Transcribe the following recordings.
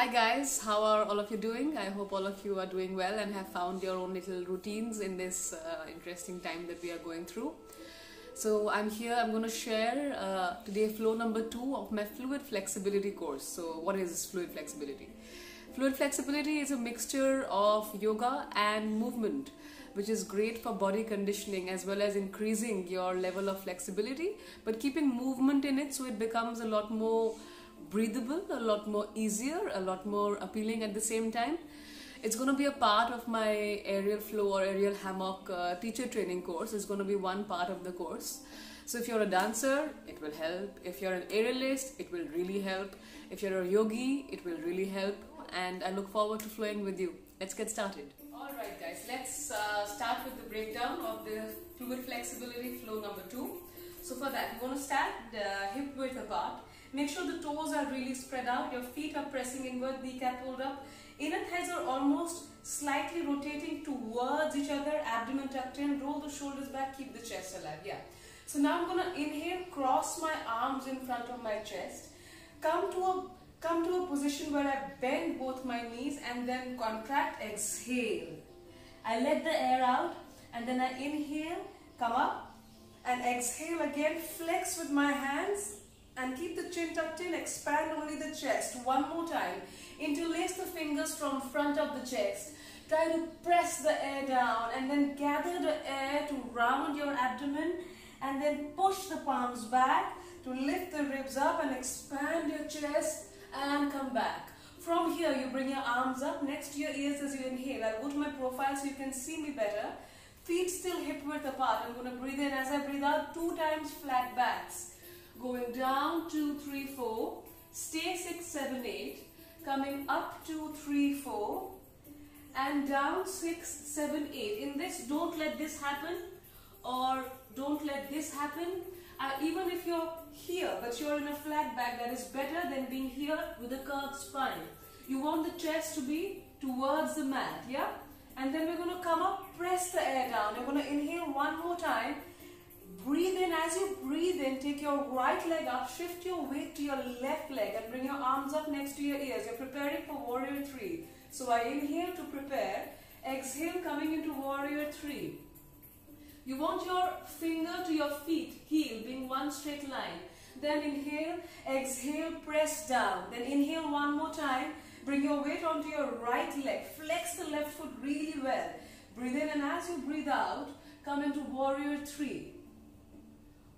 Hi guys, how are all of you doing? I hope all of you are doing well and have found your own little routines in this uh, interesting time that we are going through. So I'm here, I'm going to share uh, today flow number two of my fluid flexibility course. So what is fluid flexibility? Fluid flexibility is a mixture of yoga and movement which is great for body conditioning as well as increasing your level of flexibility but keeping movement in it so it becomes a lot more breathable, a lot more easier, a lot more appealing at the same time. It's going to be a part of my aerial flow or aerial hammock uh, teacher training course. It's going to be one part of the course. So if you're a dancer, it will help. If you're an aerialist, it will really help. If you're a yogi, it will really help. And I look forward to flowing with you. Let's get started. Alright guys, let's uh, start with the breakdown of the fluid flexibility flow number two. So for that, you want to start uh, hip width apart Make sure the toes are really spread out. Your feet are pressing inward, kneecap pulled up. Inner thighs are almost slightly rotating towards each other. Abdomen tucked in. Roll the shoulders back. Keep the chest alive. Yeah. So now I'm going to inhale, cross my arms in front of my chest. Come to a come to a position where I bend both my knees and then contract, exhale. I let the air out and then I inhale, come up and exhale again, flex with my hands and keep the chin tucked in, expand only the chest. One more time. Interlace the fingers from front of the chest. Try to press the air down and then gather the air to round your abdomen and then push the palms back to lift the ribs up and expand your chest and come back. From here, you bring your arms up next to your ears as you inhale. I'll go to my profile so you can see me better. Feet still hip width apart. I'm going to breathe in as I breathe out two times flat backs going down two, three, four, stay six, seven, eight, coming up two, three, four, and down six, seven, eight. In this, don't let this happen or don't let this happen. Uh, even if you're here, but you're in a flat back, that is better than being here with a curved spine. You want the chest to be towards the mat, yeah? And then we're going to come up, press the air down. You're going to inhale one more time Breathe in. As you breathe in, take your right leg up, shift your weight to your left leg and bring your arms up next to your ears. You're preparing for warrior three. So I inhale to prepare. Exhale coming into warrior three. You want your finger to your feet, heel being one straight line. Then inhale, exhale, press down. Then inhale one more time. Bring your weight onto your right leg. Flex the left foot really well. Breathe in and as you breathe out, come into warrior three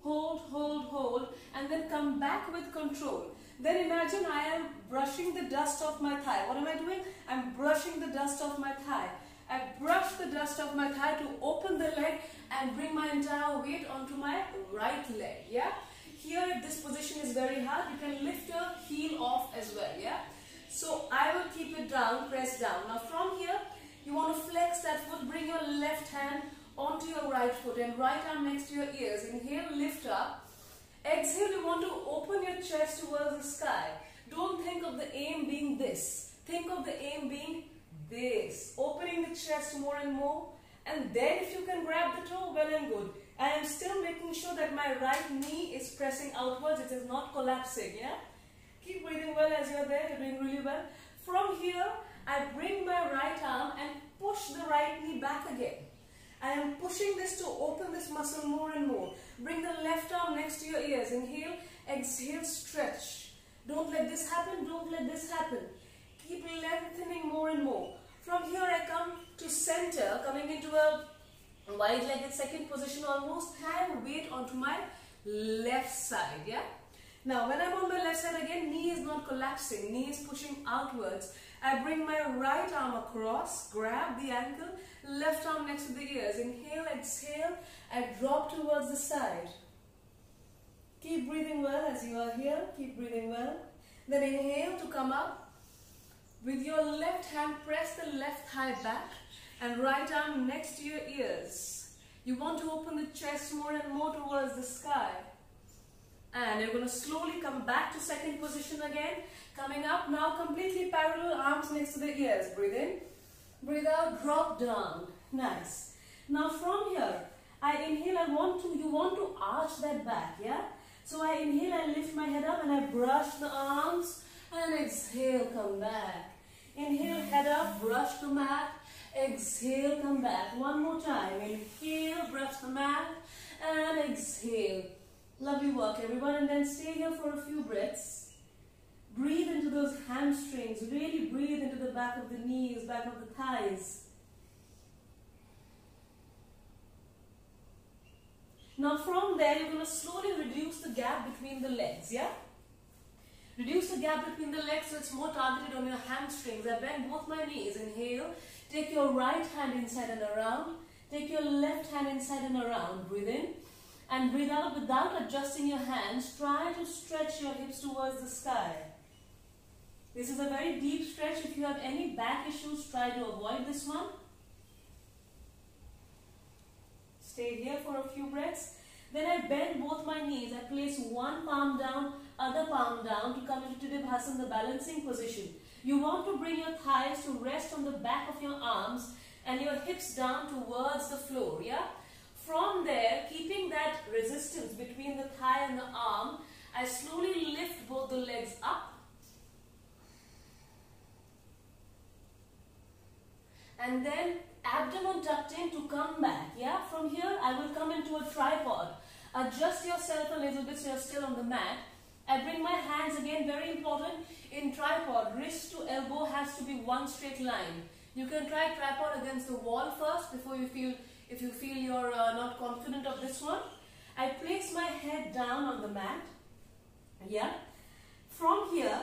hold, hold, hold, and then come back with control. Then imagine I am brushing the dust off my thigh. What am I doing? I'm brushing the dust off my thigh. I brush the dust off my thigh to open the leg and bring my entire weight onto my right leg. Yeah? Here, if this position is very hard, you can lift your heel off as well. Yeah? So I will keep it down, press down. Now from here, you want to flex that foot, bring your left hand onto your right foot and right arm next to your ears. Inhale, lift up. Exhale, you want to open your chest towards the sky. Don't think of the aim being this. Think of the aim being this. Opening the chest more and more. And then if you can grab the toe, well and good. I am still making sure that my right knee is pressing outwards. It is not collapsing, yeah? Keep breathing well as you're there. You're doing really well. From here, I bring my right arm and push the right knee back again. I am pushing this to open this muscle more and more. Bring the left arm next to your ears. Inhale, exhale, stretch. Don't let this happen, don't let this happen. Keep lengthening more and more. From here I come to center, coming into a wide-legged second position almost. Hand weight onto my left side, yeah? Now when I'm on my left side again, knee is not collapsing, knee is pushing outwards. I bring my right arm across, grab the ankle, left arm next to the ears. Inhale, exhale, I drop towards the side. Keep breathing well as you are here. Keep breathing well. Then inhale to come up. With your left hand, press the left thigh back and right arm next to your ears. You want to open the chest more and more towards the sky. And you're going to slowly come back to second position again. Coming up now completely parallel arms next to the ears. Breathe in. Breathe out. Drop down. Nice. Now from here, I inhale. I want to, you want to arch that back. Yeah. So I inhale, I lift my head up and I brush the arms And exhale, come back. Inhale, head up, brush the mat. Exhale, come back. One more time. Inhale, brush the mat. And exhale. Lovely work, everyone. And then stay here for a few breaths. Breathe into those hamstrings. Really breathe into the back of the knees, back of the thighs. Now from there, you're going to slowly reduce the gap between the legs, yeah? Reduce the gap between the legs so it's more targeted on your hamstrings. I bend both my knees. Inhale. Take your right hand inside and around. Take your left hand inside and around. Breathe in. And breathe out without adjusting your hands. Try to stretch your hips towards the sky. This is a very deep stretch. If you have any back issues, try to avoid this one. Stay here for a few breaths. Then I bend both my knees. I place one palm down, other palm down to come into Tittibhasana, the balancing position. You want to bring your thighs to rest on the back of your arms and your hips down towards the floor, yeah? From there, resistance between the thigh and the arm, I slowly lift both the legs up. And then abdomen tucked in to come back, yeah? From here, I will come into a tripod. Adjust yourself a little bit so you're still on the mat. I bring my hands again, very important, in tripod. Wrist to elbow has to be one straight line. You can try tripod against the wall first before you feel, if you feel you're uh, not confident of this one. I place my head down on the mat. Yeah. From here,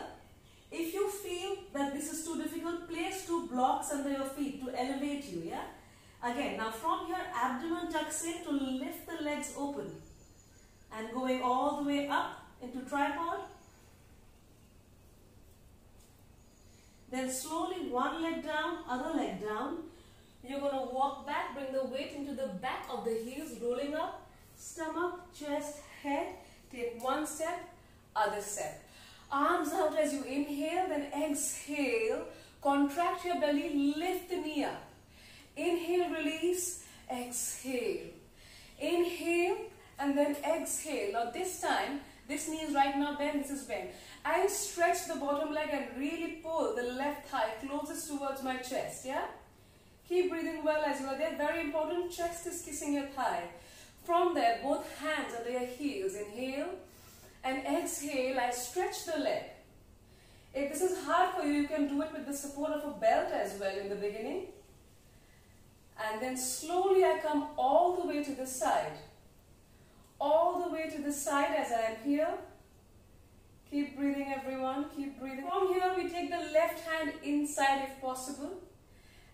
if you feel that this is too difficult, place two blocks under your feet to elevate you. Yeah. Again, now from here, abdomen tucks in to lift the legs open and going all the way up into tripod. Then slowly one leg down, other leg down. You're going to walk back, bring the weight into the back of the heels, rolling up, stomach, chest, head. Take one step, other step. Arms out as you inhale, then exhale. Contract your belly, lift the knee up. Inhale, release, exhale. Inhale, and then exhale. Now this time, this knee is right now bent, this is bent. I stretch the bottom leg and really pull the left thigh closest towards my chest, yeah? Keep breathing well as you are there. Very important, chest is kissing your thigh. From there, both hands under your heels. Inhale and exhale, I stretch the leg. If this is hard for you, you can do it with the support of a belt as well in the beginning. And then slowly I come all the way to the side all the way to the side as I am here. Keep breathing everyone, keep breathing. From here we take the left hand inside if possible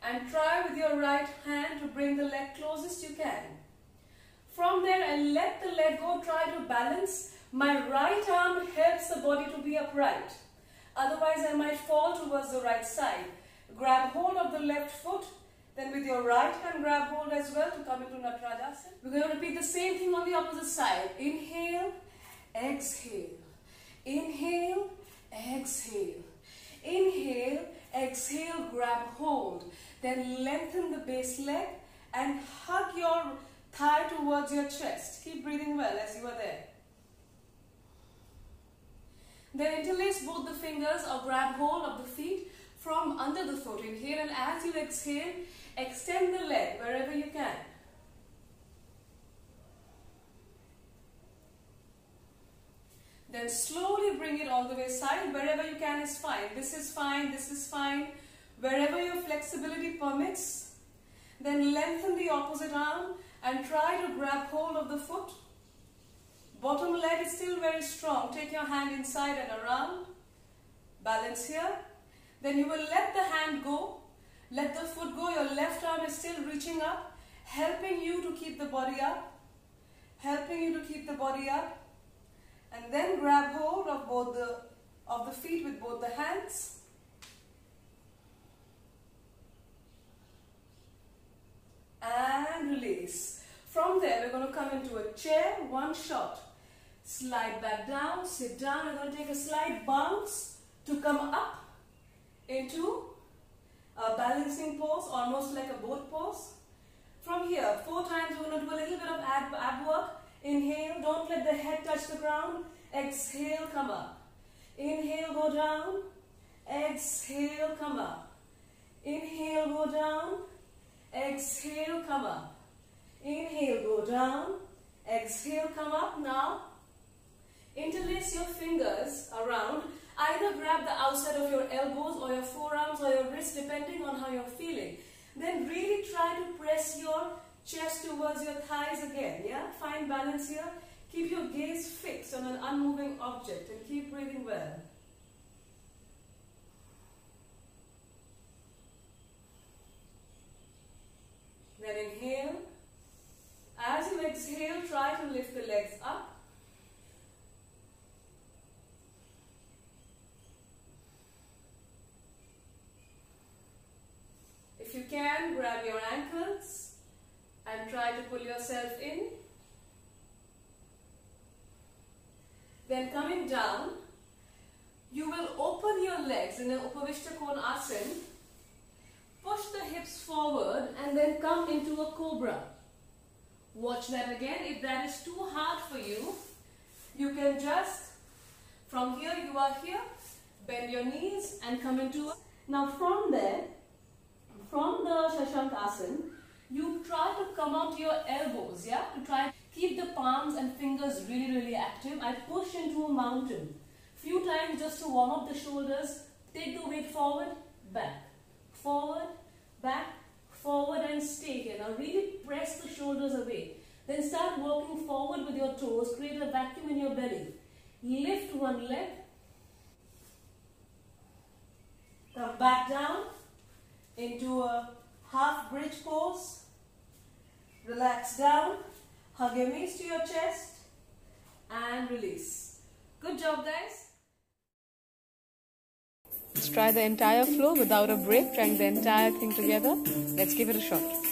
and try with your right hand to bring the leg closest you can. From there I let the leg go, try to balance. My right arm helps the body to be upright. Otherwise I might fall towards the right side. Grab hold of the left foot then with your right hand grab hold as well to come into Natarajasana. We're going to repeat the same thing on the opposite side. Inhale, exhale. Inhale, exhale. Inhale, exhale, grab hold. Then lengthen the base leg and hug your thigh towards your chest. Keep breathing well as you are there. Then interlace both the fingers or grab hold of the feet from under the foot. Inhale and as you exhale, Extend the leg wherever you can. Then slowly bring it all the way side. Wherever you can is fine. This is fine, this is fine. Wherever your flexibility permits. Then lengthen the opposite arm and try to grab hold of the foot. Bottom leg is still very strong. Take your hand inside and around. Balance here. Then you will let the hand go let the foot go. Your left arm is still reaching up, helping you to keep the body up. Helping you to keep the body up. And then grab hold of both the of the feet with both the hands. And release. From there, we're going to come into a chair, one shot. Slide back down, sit down. We're going to take a slight bounce to come up into a balancing pose, almost like a boat pose. From here, four times we're going to do a little bit of ab, ab work. Inhale, don't let the head touch the ground. Exhale, come up. Inhale, go down. Exhale, come up. Inhale, go down. Exhale, come up. Inhale, go down. Exhale, come up. Now, interlace your fingers around. Either grab the outside of your elbows or your forearms or your wrists depending on how you're feeling. Then really try to press your chest towards your thighs again. Yeah, Find balance here. Keep your gaze fixed on an unmoving object and keep breathing well. Then inhale. As you exhale, try to lift the legs up. If you can, grab your ankles and try to pull yourself in. Then coming down, you will open your legs in an Upavishta Konasana Push the hips forward and then come into a cobra. Watch that again. If that is too hard for you, you can just, from here you are here, bend your knees and come into Now from there, from the Shashankasana, you try to come out your elbows, yeah? To try keep the palms and fingers really, really active. I push into a mountain. Few times just to warm up the shoulders. Take the weight forward, back forward, back, forward and stay here. Now really press the shoulders away. Then start walking forward with your toes. Create a vacuum in your belly. Lift one leg. Come back down into a half bridge pose. Relax down. Hug your knees to your chest. And release. Good job guys. Let's try the entire flow without a break, trying the entire thing together. Let's give it a shot.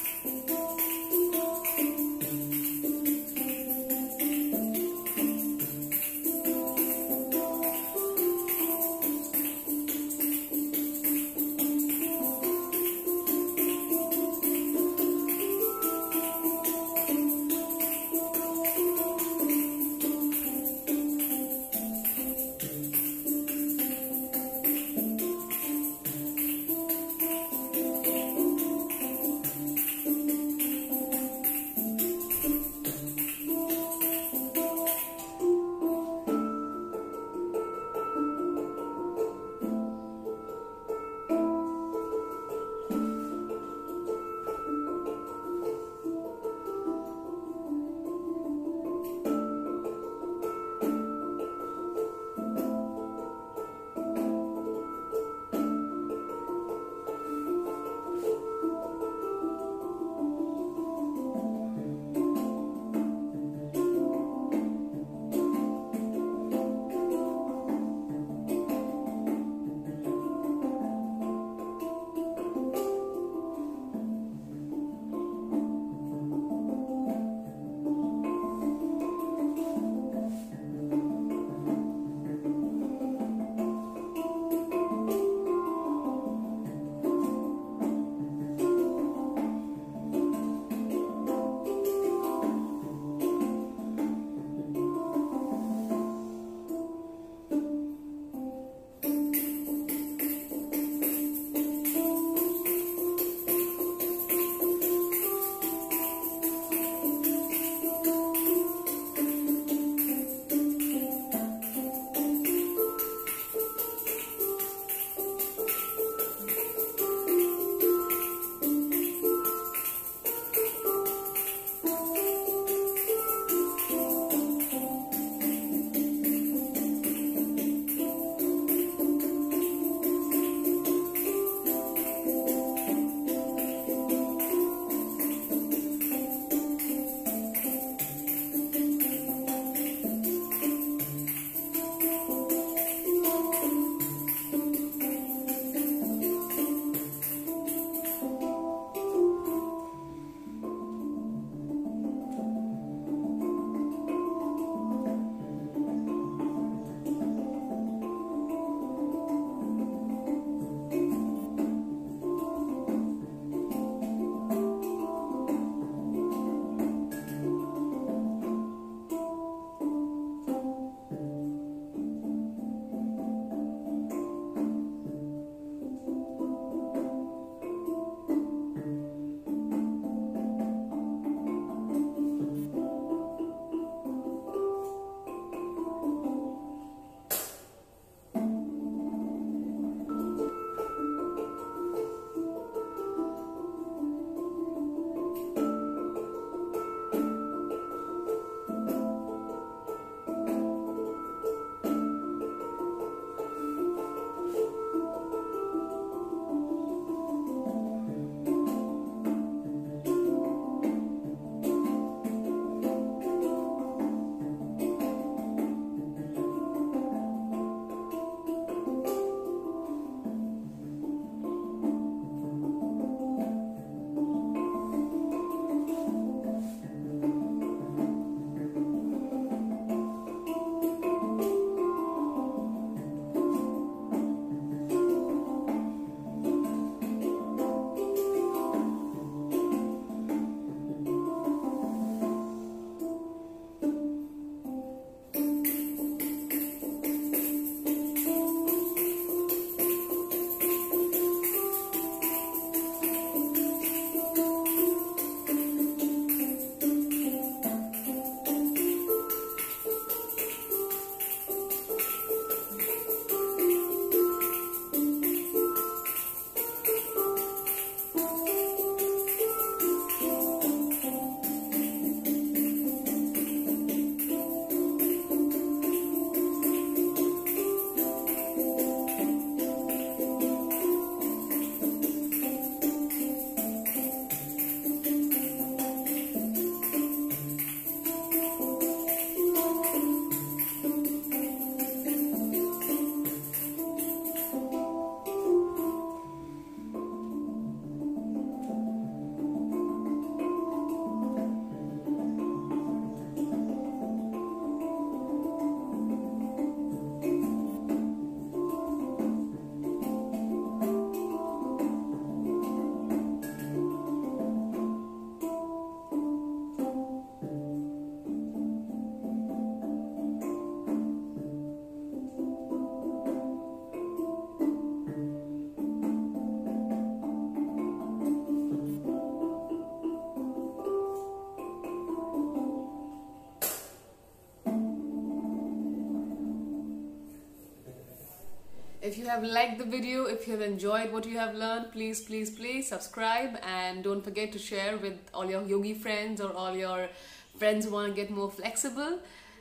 If you have liked the video, if you have enjoyed what you have learned, please, please, please subscribe and don't forget to share with all your yogi friends or all your friends who want to get more flexible.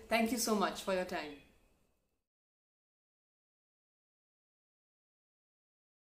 Thank you so much for your time.